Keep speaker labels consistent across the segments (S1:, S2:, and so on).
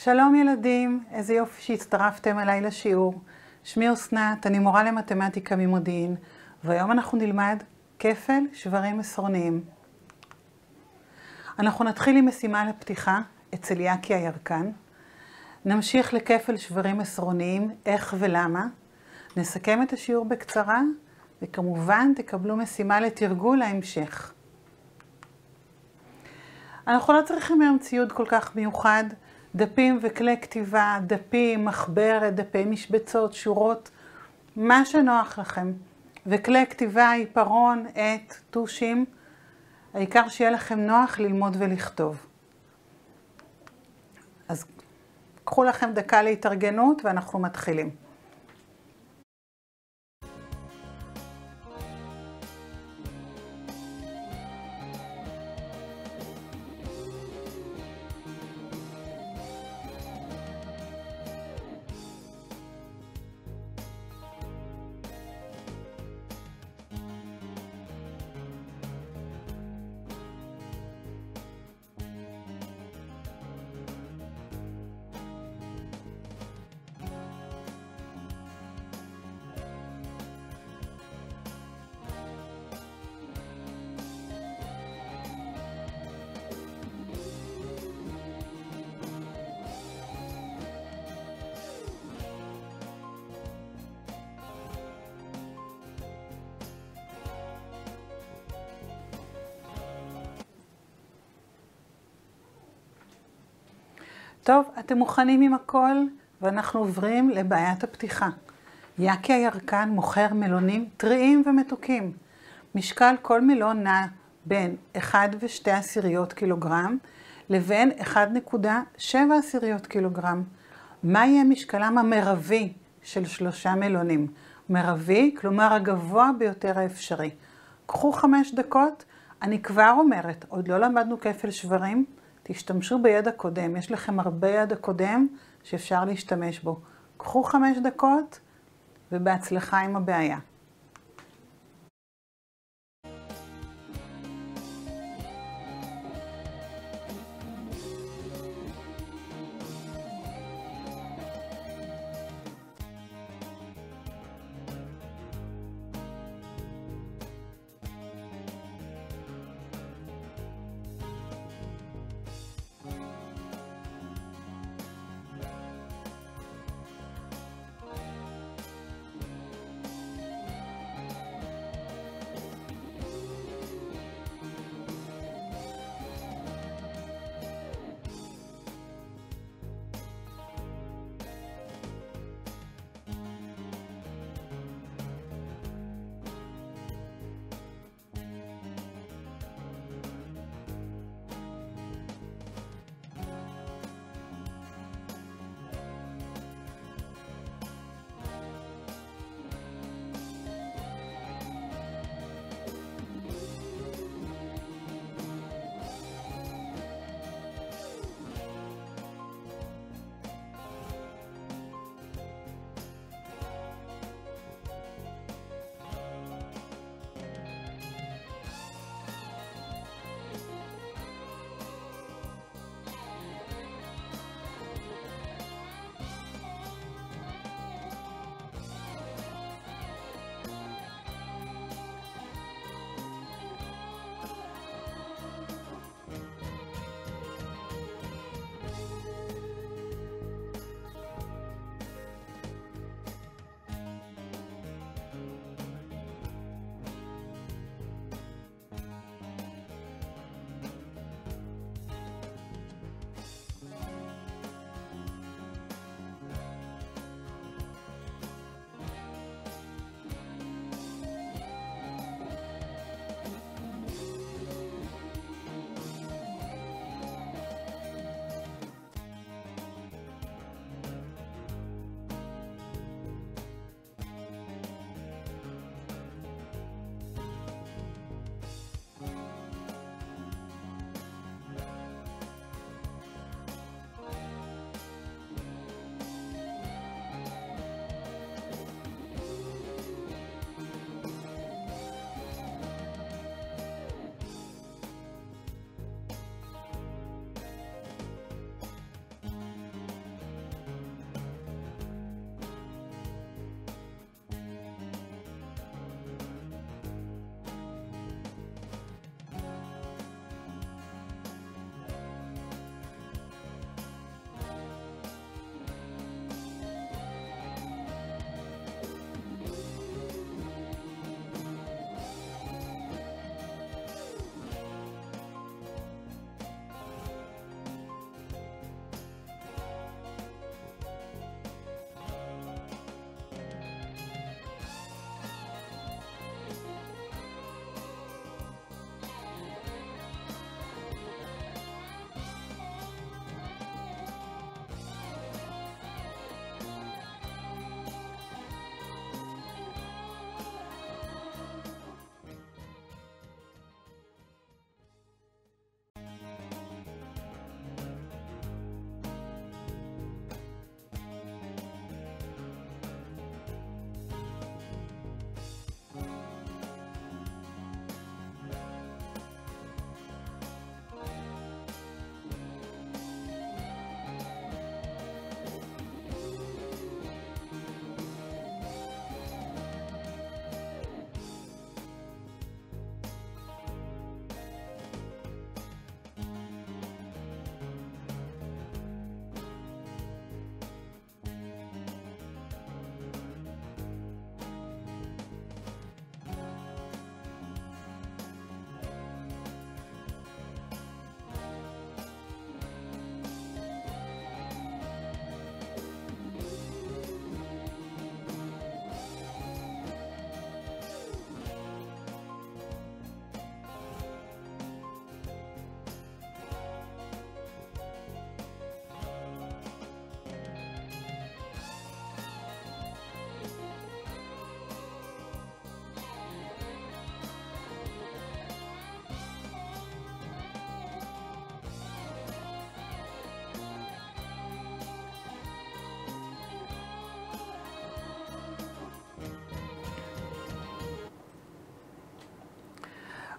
S1: שלום ילדים, איזה יופי שהצטרפתם אליי לשיעור. שמי אסנת, אני מורה למתמטיקה ממודיעין, והיום אנחנו נלמד כפל שברים עשרוניים. אנחנו נתחיל עם משימה לפתיחה אצל יאקי הירקן. נמשיך לכפל שברים עשרוניים, איך ולמה. נסכם את השיעור בקצרה, וכמובן תקבלו משימה לתרגול להמשך. אנחנו לא צריכים היום ציוד כל כך מיוחד, דפים וכלי כתיבה, דפים, מחברת, דפי משבצות, שורות, מה שנוח לכם. וכלי כתיבה, עיפרון, עט, טושים, העיקר שיהיה לכם נוח ללמוד ולכתוב. אז קחו לכם דקה להתארגנות ואנחנו מתחילים. טוב, אתם מוכנים עם הכל? ואנחנו עוברים לבעיית הפתיחה. יאקי הירקן מוכר מלונים טריים ומתוקים. משקל כל מלון נע בין 1 ו-2 עשיריות קילוגרם לבין 1.7 עשיריות קילוגרם. מה יהיה משקלם המרבי של שלושה מלונים? מרבי, כלומר הגבוה ביותר האפשרי. קחו חמש דקות, אני כבר אומרת, עוד לא למדנו כפל שברים, תשתמשו בידע קודם, יש לכם הרבה ידע קודם שאפשר להשתמש בו. קחו חמש דקות ובהצלחה עם הבעיה.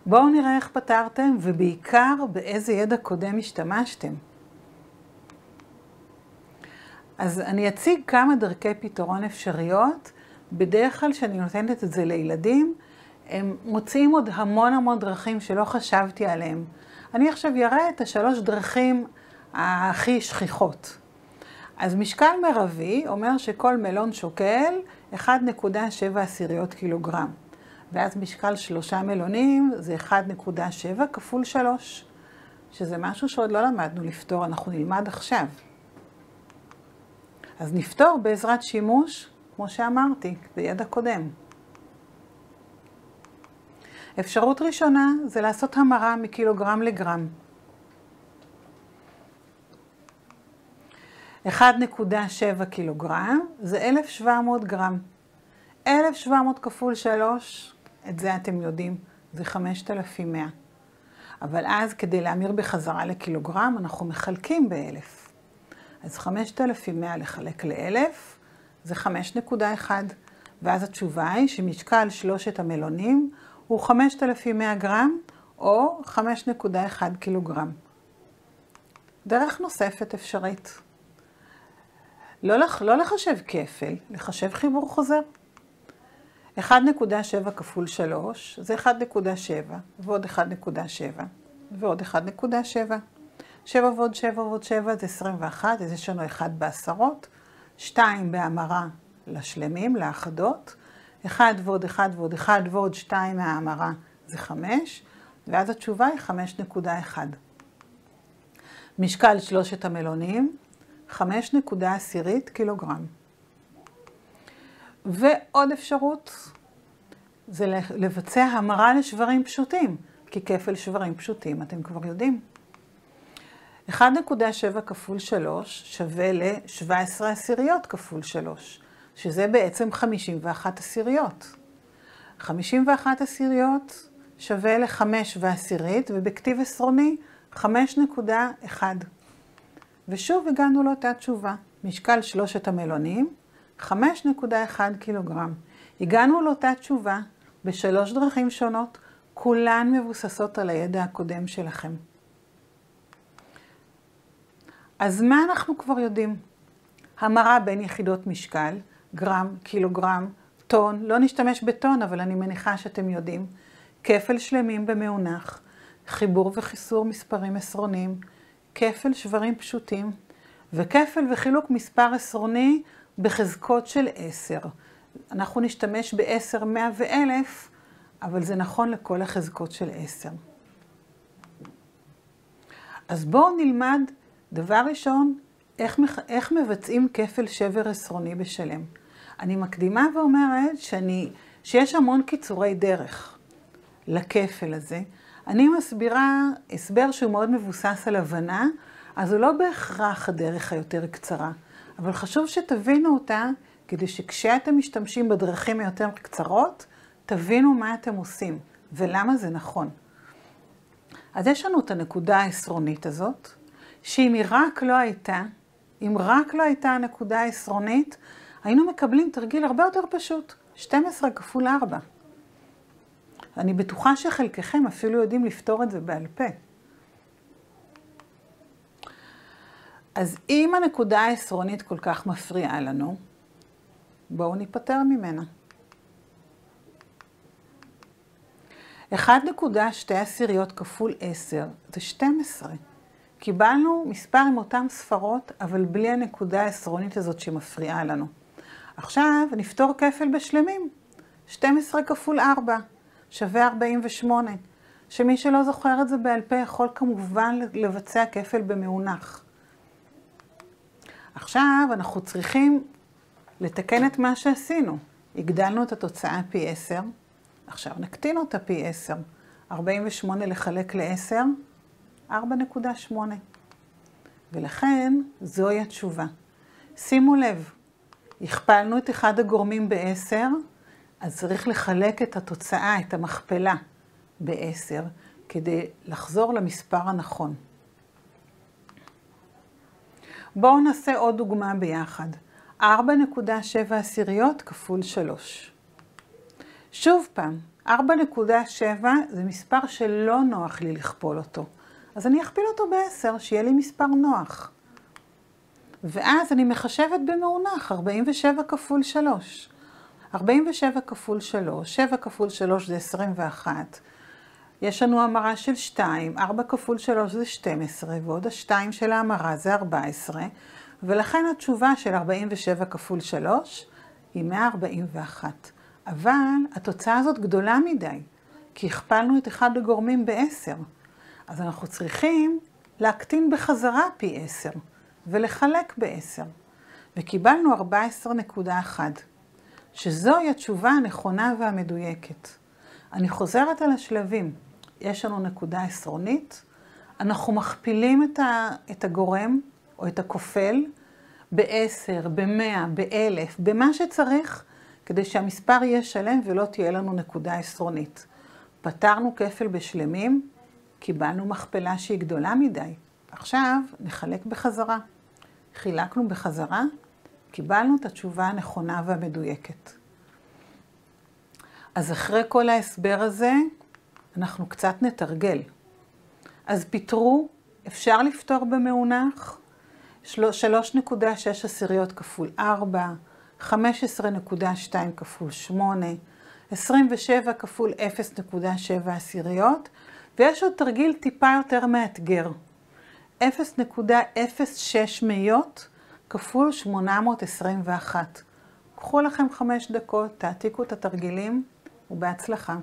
S1: בואו נראה איך פתרתם, ובעיקר באיזה ידע קודם השתמשתם. אז אני אציג כמה דרכי פתרון אפשריות. בדרך כלל כשאני נותנת את זה לילדים, הם מוצאים עוד המון המון דרכים שלא חשבתי עליהם. אני עכשיו אראה את השלוש דרכים הכי שכיחות. אז משקל מרבי אומר שכל מלון שוקל 1.7 עשיריות קילוגרם. ואז משקל שלושה מלונים זה 1.7 כפול 3, שזה משהו שעוד לא למדנו לפתור, אנחנו נלמד עכשיו. אז נפתור בעזרת שימוש, כמו שאמרתי, בידע קודם. אפשרות ראשונה זה לעשות המרה מקילוגרם לגרם. 1.7 קילוגרם זה 1,700 גרם. 1,700 כפול 3, את זה אתם יודעים, זה 5,100. אבל אז כדי להמיר בחזרה לקילוגרם, אנחנו מחלקים ב-1,000. אז 5,100 לחלק ל-1,000 זה 5.1, ואז התשובה היא שמשקל שלושת המלונים הוא 5,100 גרם או 5.1 קילוגרם. דרך נוספת אפשרית. לא, לח, לא לחשב כפל, לחשב חיבור חוזר. 1.7 כפול 3 זה 1.7 ועוד 1.7 ועוד 1.7. 7 ועוד 7 ועוד 7 זה 21, אז יש לנו 1 בעשרות, 2 בהמרה לשלמים, לאחדות, 1 ועוד 1 ועוד 1 ועוד 2 מההמרה זה 5, ואז התשובה היא 5.1. משקל שלושת המלונים, 5.10 קילוגרם. ועוד אפשרות זה לבצע המרה לשברים פשוטים, כי כפל שברים פשוטים אתם כבר יודעים. 1.7 כפול 3 שווה ל-17 עשיריות כפול 3, שזה בעצם 51 עשיריות. 51 עשיריות שווה ל-5 ועשירית, ובכתיב עשרוני 5.1. ושוב הגענו לאותה תשובה. משקל שלושת המלונים, 5.1 קילוגרם. הגענו לאותה תשובה בשלוש דרכים שונות, כולן מבוססות על הידע הקודם שלכם. אז מה אנחנו כבר יודעים? המרה בין יחידות משקל, גרם, קילוגרם, טון, לא נשתמש בטון, אבל אני מניחה שאתם יודעים, כפל שלמים במאונח, חיבור וחיסור מספרים עשרונים, כפל שברים פשוטים, וכפל וחילוק מספר עשרוני בחזקות של עשר. אנחנו נשתמש בעשר, מאה ואלף, אבל זה נכון לכל החזקות של עשר. אז בואו נלמד, דבר ראשון, איך, איך מבצעים כפל שבר עשרוני בשלם. אני מקדימה ואומרת שאני, שיש המון קיצורי דרך לכפל הזה. אני מסבירה הסבר שהוא מאוד מבוסס על הבנה, אז הוא לא בהכרח הדרך היותר קצרה, אבל חשוב שתבינו אותה, כדי שכשאתם משתמשים בדרכים היותר קצרות, תבינו מה אתם עושים ולמה זה נכון. אז יש לנו את הנקודה העשרונית הזאת, שאם היא רק לא הייתה, אם רק לא הייתה הנקודה העשרונית, היינו מקבלים תרגיל הרבה יותר פשוט, 12 כפול 4. אני בטוחה שחלקכם אפילו יודעים לפתור את זה בעל פה. אז אם הנקודה העשרונית כל כך מפריעה לנו, בואו ניפטר ממנה. 1.2 עשיריות כפול 10 זה 12. קיבלנו מספר עם אותן ספרות, אבל בלי הנקודה העשרונית הזאת שמפריעה לנו. עכשיו נפתור כפל בשלמים. 12 כפול 4 שווה 48. שמי שלא זוכר את זה בעל פה יכול כמובן לבצע כפל במאונח. עכשיו אנחנו צריכים לתקן את מה שעשינו. הגדלנו את התוצאה פי 10, עכשיו נקטין אותה פי 10. 48 לחלק ל-10, 4.8. ולכן זוהי התשובה. שימו לב, הכפלנו את אחד הגורמים ב-10, אז צריך לחלק את התוצאה, את המכפלה, ב-10, כדי לחזור למספר הנכון. בואו נעשה עוד דוגמה ביחד. 4.7 עשיריות כפול 3. שוב פעם, 4.7 זה מספר שלא נוח לי לכפול אותו. אז אני אכפיל אותו ב-10, שיהיה לי מספר נוח. ואז אני מחשבת במאונח, 47 כפול 3. 47 כפול 3, 7 כפול 3 זה 21. יש לנו המרה של 2, 4 כפול 3 זה 12, ועוד ה-2 של ההמרה זה 14, ולכן התשובה של 47 כפול 3 היא 141. אבל התוצאה הזאת גדולה מדי, כי הכפלנו את אחד הגורמים ב-10. אז אנחנו צריכים להקטין בחזרה פי 10, ולחלק ב-10. וקיבלנו 14.1, שזוהי התשובה הנכונה והמדויקת. אני חוזרת על השלבים. יש לנו נקודה עשרונית, אנחנו מכפילים את, ה, את הגורם או את הכופל ב-10, ב-100, ב-1000, במה שצריך, כדי שהמספר יהיה שלם ולא תהיה לנו נקודה עשרונית. פתרנו כפל בשלמים, קיבלנו מכפלה שהיא גדולה מדי. עכשיו נחלק בחזרה. חילקנו בחזרה, קיבלנו את התשובה הנכונה והמדויקת. אז אחרי כל ההסבר הזה, אנחנו קצת נתרגל. אז פיתרו, אפשר לפתור במאונח, 3.6 עשיריות כפול 4, 15.2 כפול 8, 27 כפול 0.7 עשיריות, ויש עוד תרגיל טיפה יותר מאתגר. 0.06 מאיות כפול 821. קחו לכם חמש דקות, תעתיקו את התרגילים ובהצלחה.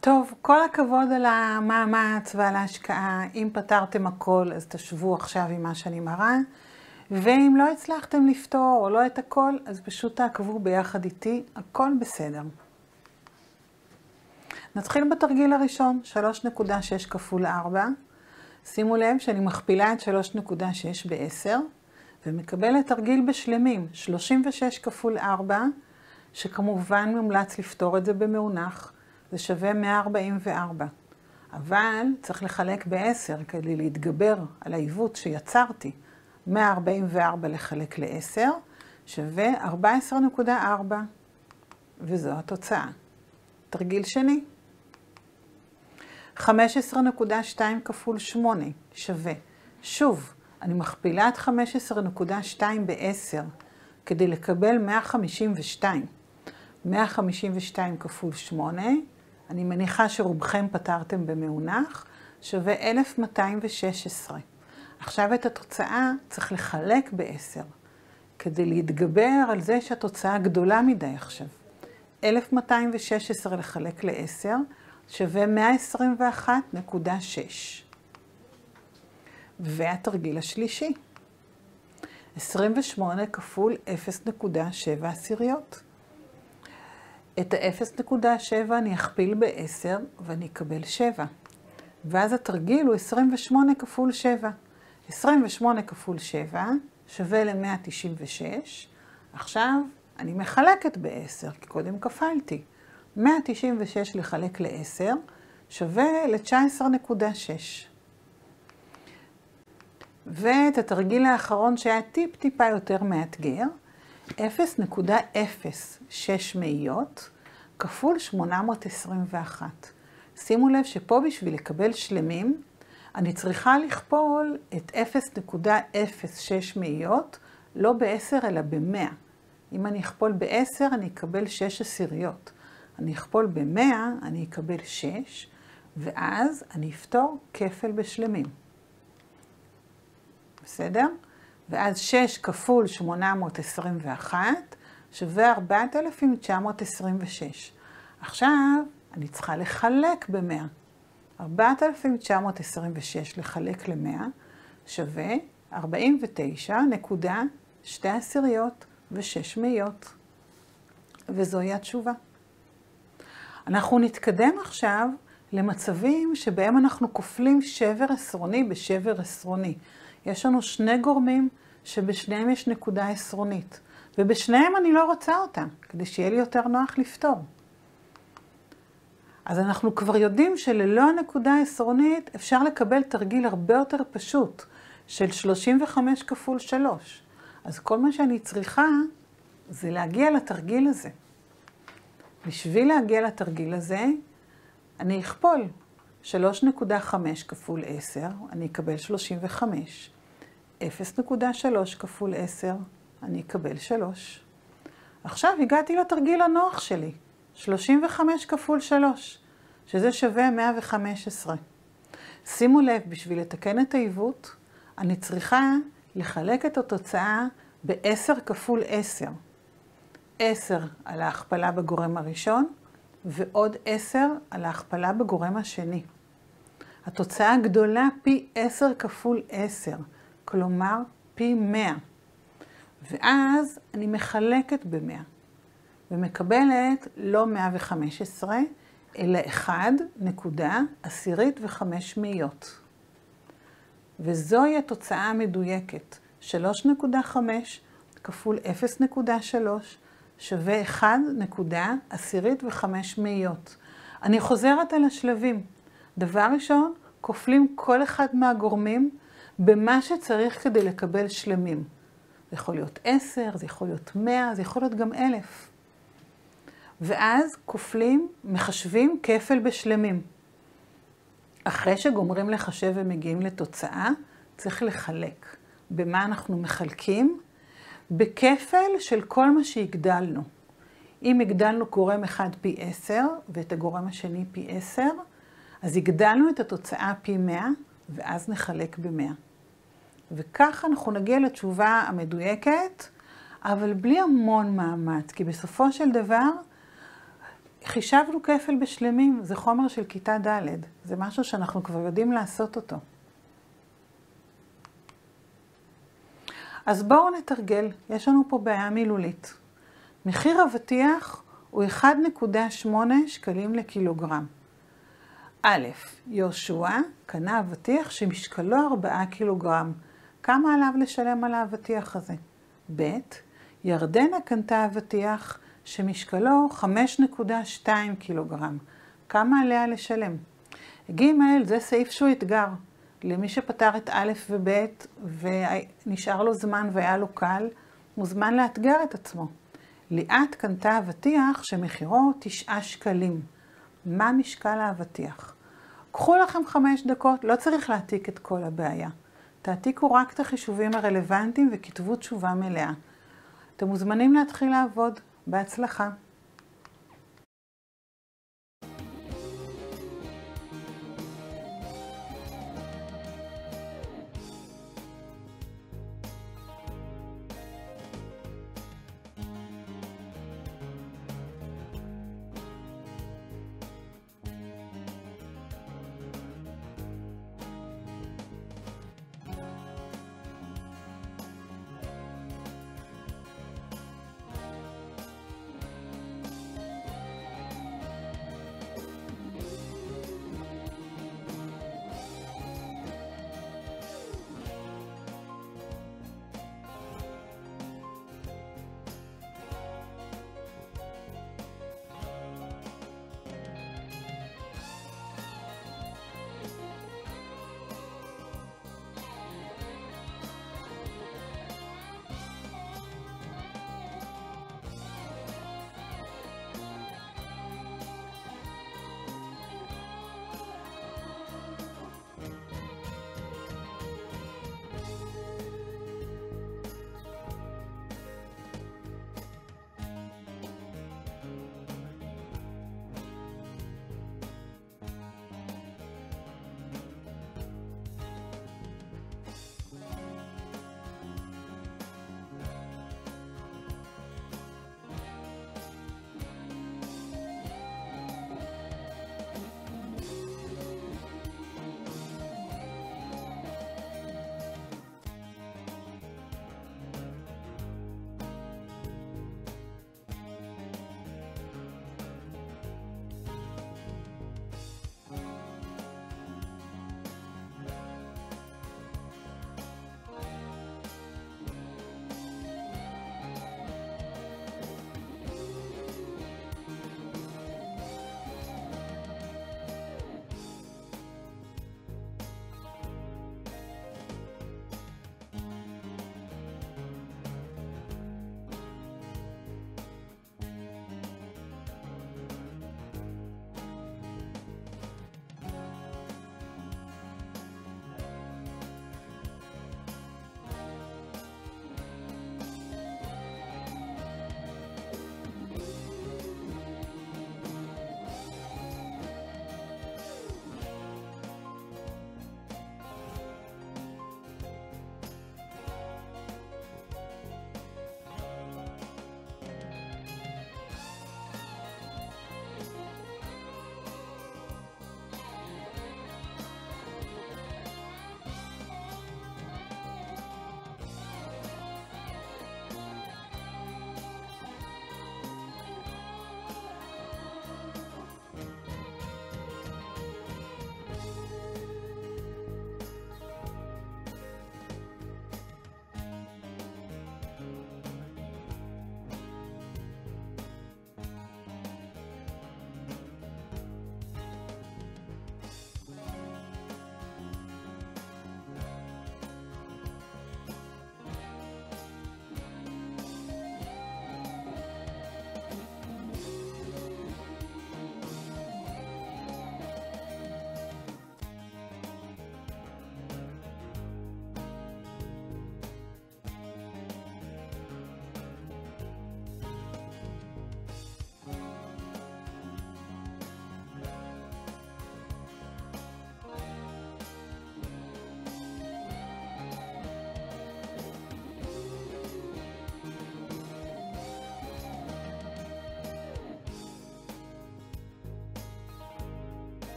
S1: טוב, כל הכבוד על המאמץ ועל ההשקעה. אם פתרתם הכל, אז תשבו עכשיו עם מה שאני מראה. ואם לא הצלחתם לפתור או לא את הכל, אז פשוט תעקבו ביחד איתי, הכל בסדר. נתחיל בתרגיל הראשון, 3.6 כפול 4. שימו לב שאני מכפילה את 3.6 ב-10, ומקבלת תרגיל בשלמים, 36 כפול 4, שכמובן מומלץ לפתור את זה במאונח, זה שווה 144. אבל צריך לחלק ב-10 כדי להתגבר על העיוות שיצרתי. 144 לחלק ל-10 שווה 14.4, וזו התוצאה. תרגיל שני. 15.2 כפול 8 שווה, שוב, אני מכפילה את 15.2 ב-10 כדי לקבל 152. 152 כפול 8, אני מניחה שרובכם פתרתם במאונח, שווה 1216. עכשיו את התוצאה צריך לחלק ב-10, כדי להתגבר על זה שהתוצאה גדולה מדי עכשיו. 1216 לחלק ל-10 שווה 121.6. והתרגיל השלישי, 28 כפול 0.7 עשיריות. את ה-0.7 אני אכפיל ב-10 ואני אקבל 7. ואז התרגיל הוא 28 כפול 7. 28 כפול 7 שווה ל-196. עכשיו אני מחלקת ב-10, כי קודם כפלתי. 196 לחלק ל-10 שווה ל-19.6. ואת התרגיל האחרון שהיה טיפ-טיפה יותר מאתגר, 0.06 מאיות כפול 821. שימו לב שפה בשביל לקבל שלמים, אני צריכה לכפול את 0.06 מאיות, לא ב-10 אלא ב-100. אם אני אכפול ב-10 אני אקבל 6 עשיריות. אני אכפול ב-100 אני אקבל 6, ואז אני אפתור כפל בשלמים. בסדר? ואז 6 כפול 821 שווה 4,926. עכשיו אני צריכה לחלק ב-100. 4,926 לחלק ל-100 שווה 49.2 עשיריות ו-6 מאיות. וזוהי התשובה. אנחנו נתקדם עכשיו למצבים שבהם אנחנו כופלים שבר עשרוני בשבר עשרוני. יש לנו שני גורמים שבשניהם יש נקודה עשרונית, ובשניהם אני לא רוצה אותה, כדי שיהיה לי יותר נוח לפתור. אז אנחנו כבר יודעים שללא הנקודה העשרונית אפשר לקבל תרגיל הרבה יותר פשוט, של 35 כפול 3. אז כל מה שאני צריכה זה להגיע לתרגיל הזה. בשביל להגיע לתרגיל הזה, אני אכפול 3.5 כפול 10, אני אקבל 35. 0.3 כפול 10, אני אקבל 3. עכשיו הגעתי לתרגיל הנוח שלי, 35 כפול 3, שזה שווה 115. שימו לב, בשביל לתקן את העיוות, אני צריכה לחלק את התוצאה ב-10 כפול 10. 10 על ההכפלה בגורם הראשון, ועוד 10 על ההכפלה בגורם השני. התוצאה גדולה פי 10 כפול 10, כלומר פי 100. ואז אני מחלקת ב-100, ומקבלת לא 115, אלא 1 נקודה עשירית וחמש מאיות. וזוהי התוצאה המדויקת, 3.5 כפול 0.3 שווה 1 נקודה עשירית וחמש מאיות. אני חוזרת על השלבים. דבר ראשון, כופלים כל אחד מהגורמים במה שצריך כדי לקבל שלמים. זה יכול להיות 10, זה יכול להיות 100, זה יכול להיות גם 1,000. ואז כופלים, מחשבים כפל בשלמים. אחרי שגומרים לחשב ומגיעים לתוצאה, צריך לחלק. במה אנחנו מחלקים? בכפל של כל מה שהגדלנו. אם הגדלנו גורם אחד פי 10 ואת הגורם השני פי 10, אז הגדלנו את התוצאה פי 100 ואז נחלק ב-100. וככה אנחנו נגיע לתשובה המדויקת, אבל בלי המון מאמץ, כי בסופו של דבר, חישבנו כפל בשלמים, זה חומר של כיתה ד', זה משהו שאנחנו כבר יודעים לעשות אותו. אז בואו נתרגל, יש לנו פה בעיה מילולית. מחיר אבטיח הוא 1.8 שקלים לקילוגרם. א', יהושע קנה אבטיח שמשקלו 4 קילוגרם. כמה עליו לשלם על האבטיח הזה? ב', ירדנה קנתה אבטיח שמשקלו 5.2 קילוגרם. כמה עליה לשלם? ג', זה סעיף שהוא אתגר. למי שפתר את א' וב' ונשאר לו זמן והיה לו קל, מוזמן לאתגר את עצמו. ליאת קנתה אבטיח שמחירו 9 שקלים. מה משקל האבטיח? קחו לכם חמש דקות, לא צריך להעתיק את כל הבעיה. תעתיקו רק את החישובים הרלוונטיים וכתבו תשובה מלאה. אתם מוזמנים להתחיל לעבוד. בהצלחה.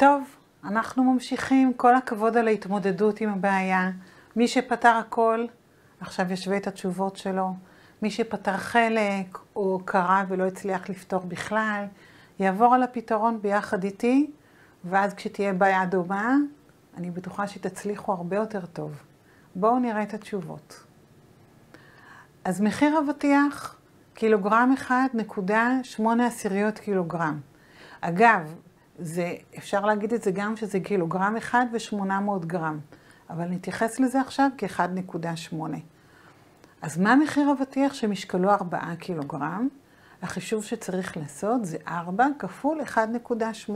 S1: טוב, אנחנו ממשיכים. כל הכבוד על ההתמודדות עם הבעיה. מי שפתר הכל, עכשיו ישווה את התשובות שלו. מי שפתר חלק או קרא ולא הצליח לפתור בכלל, יעבור על הפתרון ביחד איתי, ואז כשתהיה בעיה דומה, אני בטוחה שתצליחו הרבה יותר טוב. בואו נראה את התשובות. אז מחיר אבטיח, קילוגרם אחד נקודה שמונה עשיריות קילוגרם. אגב, זה, אפשר להגיד את זה גם שזה קילוגרם אחד ושמונה מאות גרם, אבל נתייחס לזה עכשיו כ-1.8. אז מה מחיר אבטיח שמשקלו 4 קילוגרם? החישוב שצריך לעשות זה 4 כפול 1.8.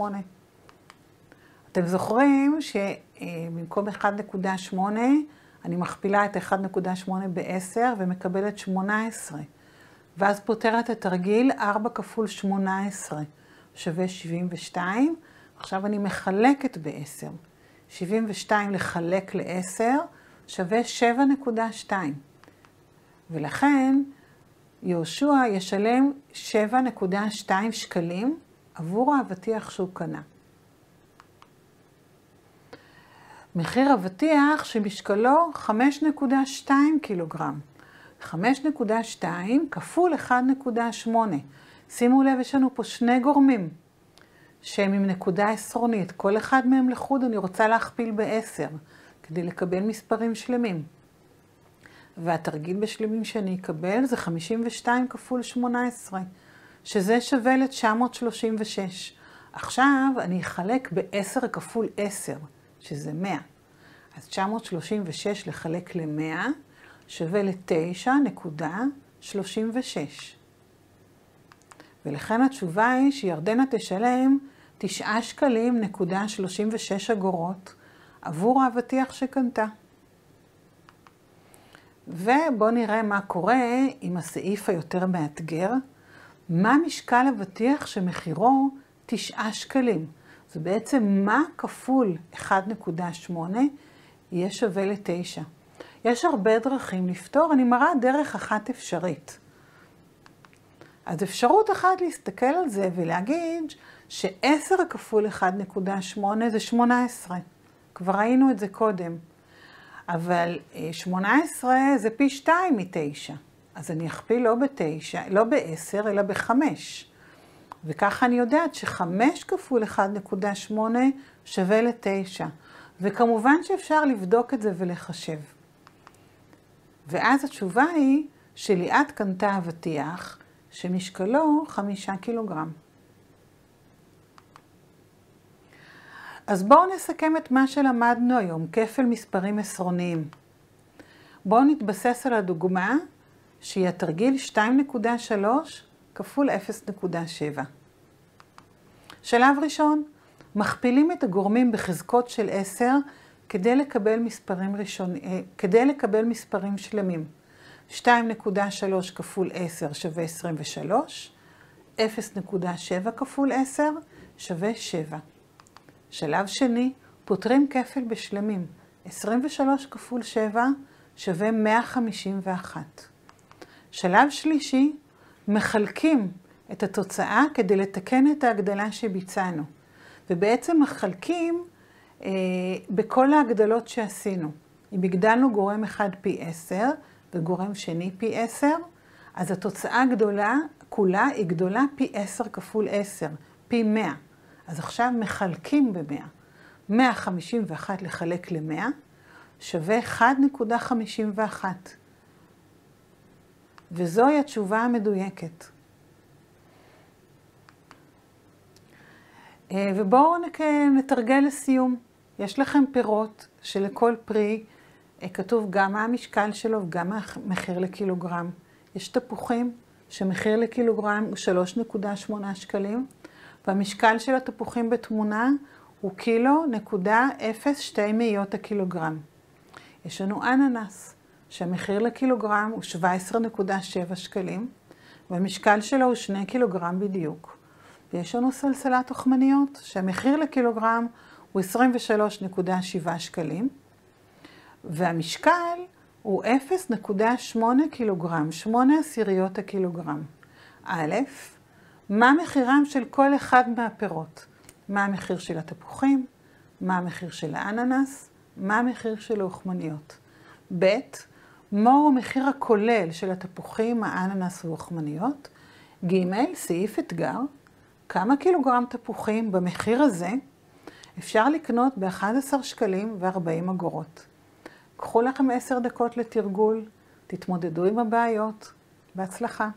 S1: אתם זוכרים שבמקום 1.8 אני מכפילה את 1.8 ב-10 ומקבלת 18. ואז פותרת התרגיל 4 כפול 18 שווה 72. עכשיו אני מחלקת ב-10. 72 לחלק ל-10 שווה 7.2. ולכן יהושע ישלם 7.2 שקלים עבור האבטיח שהוא קנה. מחיר אבטיח שמשקלו 5.2 קילוגרם. 5.2 כפול 1.8. שימו לב, יש לנו פה שני גורמים שהם עם נקודה עשרונית. כל אחד מהם לחוד אני רוצה להכפיל ב-10 כדי לקבל מספרים שלמים. והתרגיל בשלמים שאני אקבל זה 52 כפול 18, שזה שווה ל-936. עכשיו אני אחלק ב-10 כפול 10, שזה 100. אז 936 לחלק ל-100 שווה ל-9.36. ולכן התשובה היא שירדנה תשלם 9 שקלים נקודה 36 אגורות עבור האבטיח שקנתה. ובואו נראה מה קורה עם הסעיף היותר מאתגר. מה משקל אבטיח שמחירו 9 שקלים? זה בעצם מה כפול 1.8 יהיה שווה ל-9. יש הרבה דרכים לפתור, אני מראה דרך אחת אפשרית. אז אפשרות אחת להסתכל על זה ולהגיד ש-10 כפול 1.8 זה 18. כבר ראינו את זה קודם. אבל 18 אה, זה פי 2 מ-9. אז אני אכפיל לא ב-9, לא ב-10, אלא ב-5. וככה אני יודעת ש-5 כפול 1.8 שווה ל-9. וכמובן שאפשר לבדוק את זה ולחשב. ואז התשובה היא שליאת קנתה אבטיח שמשקלו 5 קילוגרם. אז בואו נסכם את מה שלמדנו היום, כפל מספרים עשרוניים. בואו נתבסס על הדוגמה שהיא התרגיל 2.3 כפול 0.7. שלב ראשון, מכפילים את הגורמים בחזקות של 10 כדי לקבל מספרים, ראשון, אה, כדי לקבל מספרים שלמים. 2.3 כפול 10 שווה 23, 0.7 כפול 10 שווה 7. שלב שני, פותרים כפל בשלמים. 23 כפול 7 שווה 151. שלב שלישי, מחלקים את התוצאה כדי לתקן את ההגדלה שביצענו. ובעצם מחלקים אה, בכל ההגדלות שעשינו. אם הגדלנו גורם אחד פי 10 וגורם שני פי 10, אז התוצאה גדולה, כולה היא גדולה פי 10 כפול 10, פי 100. אז עכשיו מחלקים ב-100. 151 לחלק ל-100 שווה 1.51. וזוהי התשובה המדויקת. אה, ובואו נתרגל לסיום. יש לכם פירות שלכל פרי כתוב גם המשקל שלו וגם המחיר לקילוגרם. יש תפוחים שמחיר לקילוגרם הוא 3.8 שקלים. והמשקל של התפוחים בתמונה הוא קילו נקודה אפס שתי מאיות הקילוגרם. יש לנו אננס, שהמחיר לקילוגרם הוא 17.7 שקלים, והמשקל שלו הוא 2 קילוגרם בדיוק. ויש לנו סלסלת תוכמניות, שהמחיר לקילוגרם הוא 23.7 שקלים, והמשקל הוא 0.8 קילוגרם, 8 עשיריות הקילוגרם. א', מה מחירם של כל אחד מהפירות? מה המחיר של התפוחים, מה המחיר של האננס, מה המחיר של האוכמניות. ב', מהו המחיר הכולל של התפוחים, האננס והאוכמניות. ג', סעיף אתגר, כמה קילוגרם תפוחים במחיר הזה אפשר לקנות ב-11 שקלים ו-40 אגורות. קחו לכם 10 דקות לתרגול, תתמודדו עם הבעיות. בהצלחה.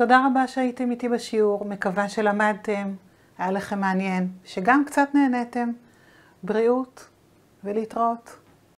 S1: תודה רבה שהייתם איתי בשיעור, מקווה שלמדתם, היה לכם מעניין, שגם קצת נהניתם. בריאות ולהתראות.